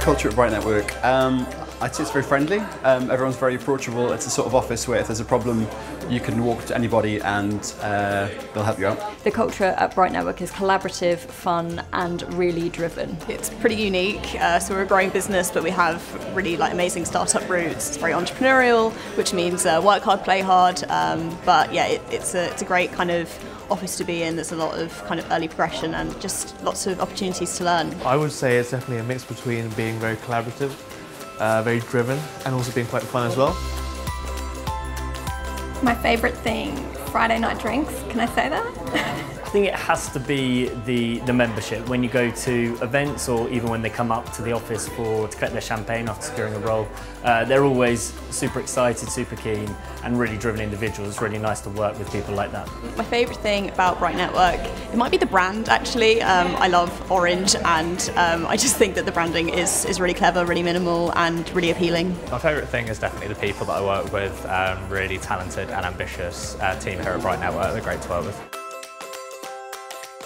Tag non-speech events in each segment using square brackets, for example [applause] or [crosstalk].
Culture at Bright Network. Um, I'd say it's very friendly. Um, everyone's very approachable. It's a sort of office where if there's a problem, you can walk to anybody and uh, they'll help you out. The culture at Bright Network is collaborative, fun, and really driven. It's pretty unique. Uh, so we're a growing business, but we have really like amazing startup roots. It's very entrepreneurial, which means uh, work hard, play hard. Um, but yeah, it, it's a it's a great kind of office to be in. There's a lot of kind of early progression and just lots of opportunities to learn. I would say it's definitely a mix between being very collaborative, uh, very driven, and also being quite fun as well. My favourite thing, Friday night drinks. Can I say that? [laughs] I think it has to be the, the membership. When you go to events or even when they come up to the office for to collect their champagne after securing a role, uh, they're always super excited, super keen and really driven individuals. It's really nice to work with people like that. My favourite thing about Bright Network, it might be the brand actually. Um, I love orange and um, I just think that the branding is, is really clever, really minimal and really appealing. My favourite thing is definitely the people that I work with, um, really talented and ambitious uh, team here at Bright Network. They're great to work with.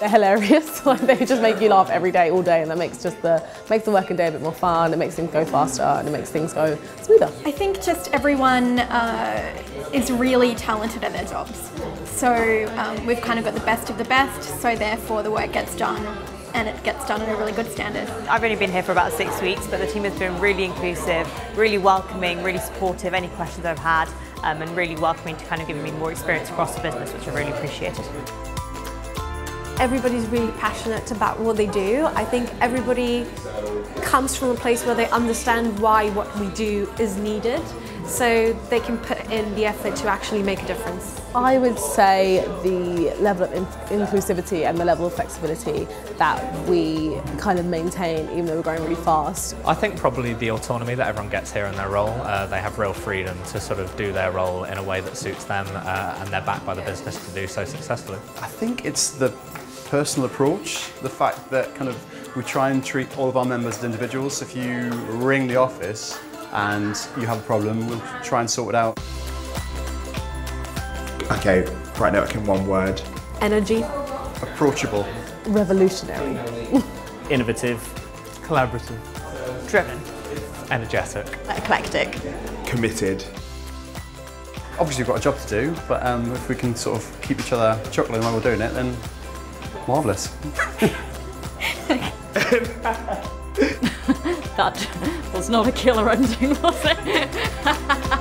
They're hilarious. [laughs] like they just make you laugh every day, all day, and that makes just the makes the working day a bit more fun. It makes things go faster, and it makes things go smoother. I think just everyone uh, is really talented at their jobs. So um, we've kind of got the best of the best. So therefore, the work gets done and it gets done at a really good standard. I've only been here for about six weeks, but the team has been really inclusive, really welcoming, really supportive. Any questions I've had, um, and really welcoming to kind of giving me more experience across the business, which I really appreciated everybody's really passionate about what they do. I think everybody comes from a place where they understand why what we do is needed so they can put in the effort to actually make a difference. I would say the level of inclusivity and the level of flexibility that we kind of maintain even though we're growing really fast. I think probably the autonomy that everyone gets here in their role. Uh, they have real freedom to sort of do their role in a way that suits them uh, and they're backed by the business to do so successfully. I think it's the personal approach, the fact that kind of we try and treat all of our members as individuals. If you ring the office and you have a problem, we'll try and sort it out. Okay, right now in one word. Energy. Approachable. Revolutionary. [laughs] Innovative. Collaborative. Driven. Energetic. Eclectic. Committed. Obviously we've got a job to do, but um, if we can sort of keep each other chuckling while we're doing it, then Marvellous. [laughs] that was not a killer ending, was it? [laughs]